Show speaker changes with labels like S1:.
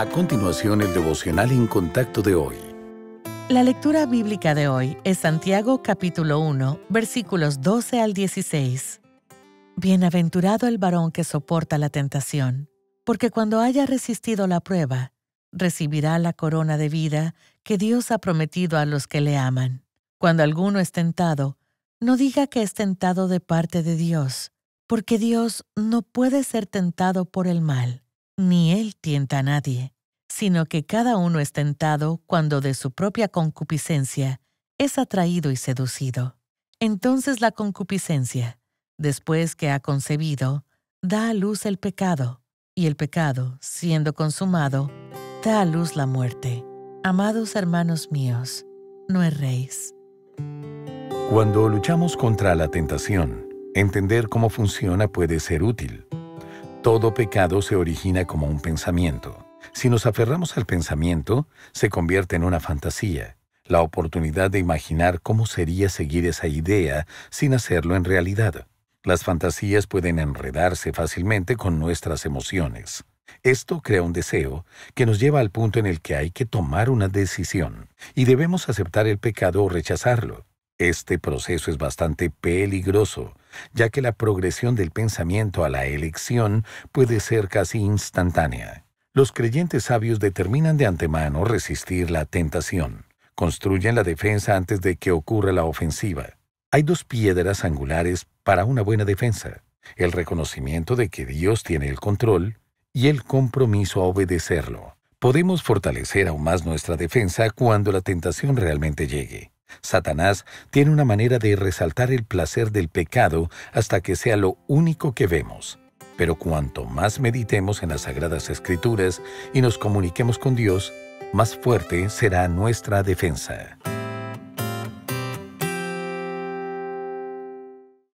S1: A continuación, el devocional en contacto de hoy.
S2: La lectura bíblica de hoy es Santiago capítulo 1, versículos 12 al 16. Bienaventurado el varón que soporta la tentación, porque cuando haya resistido la prueba, recibirá la corona de vida que Dios ha prometido a los que le aman. Cuando alguno es tentado, no diga que es tentado de parte de Dios, porque Dios no puede ser tentado por el mal, ni Él tienta a nadie, sino que cada uno es tentado cuando de su propia concupiscencia es atraído y seducido. Entonces la concupiscencia, después que ha concebido, da a luz el pecado, y el pecado, siendo consumado, da a luz la muerte. Amados hermanos míos, no erréis.
S1: Cuando luchamos contra la tentación, entender cómo funciona puede ser útil. Todo pecado se origina como un pensamiento. Si nos aferramos al pensamiento, se convierte en una fantasía, la oportunidad de imaginar cómo sería seguir esa idea sin hacerlo en realidad. Las fantasías pueden enredarse fácilmente con nuestras emociones. Esto crea un deseo que nos lleva al punto en el que hay que tomar una decisión y debemos aceptar el pecado o rechazarlo. Este proceso es bastante peligroso, ya que la progresión del pensamiento a la elección puede ser casi instantánea. Los creyentes sabios determinan de antemano resistir la tentación. Construyen la defensa antes de que ocurra la ofensiva. Hay dos piedras angulares para una buena defensa. El reconocimiento de que Dios tiene el control y el compromiso a obedecerlo. Podemos fortalecer aún más nuestra defensa cuando la tentación realmente llegue. Satanás tiene una manera de resaltar el placer del pecado hasta que sea lo único que vemos. Pero cuanto más meditemos en las Sagradas Escrituras y nos comuniquemos con Dios, más fuerte será nuestra defensa.